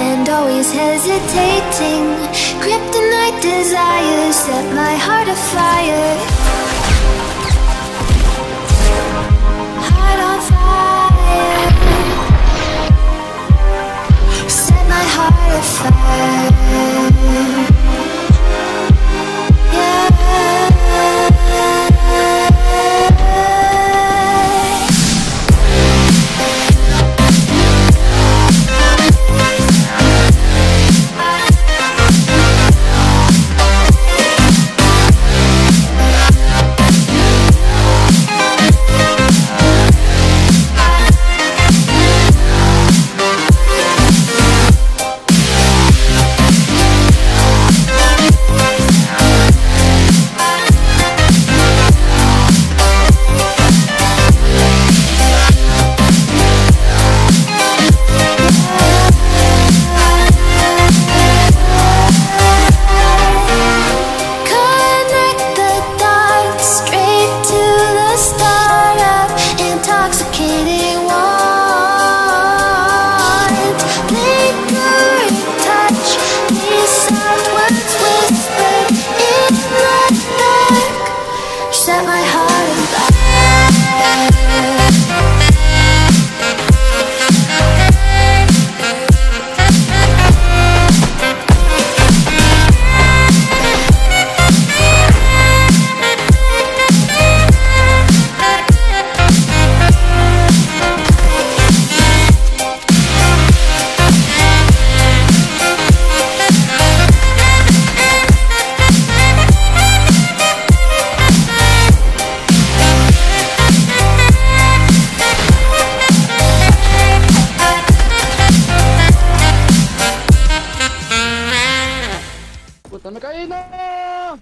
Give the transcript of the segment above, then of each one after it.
and always hesitating. Kryptonite desires set my heart afire. Heart on fire Puta, me caí, no.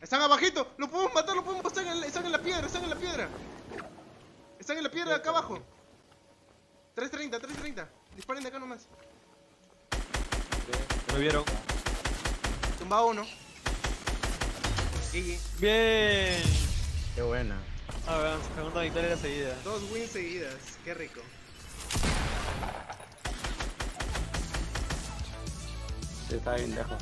Están abajito, lo podemos matar, lo podemos matar, están en, están en la piedra, están en la piedra. Están en la piedra acá abajo. 330, 330. Disparen de acá nomás. Me vieron. Tumba uno. GG. Bien. Qué buena. A ver, segunda victoria seguida. Dos wins seguidas, qué rico. 这答应得好。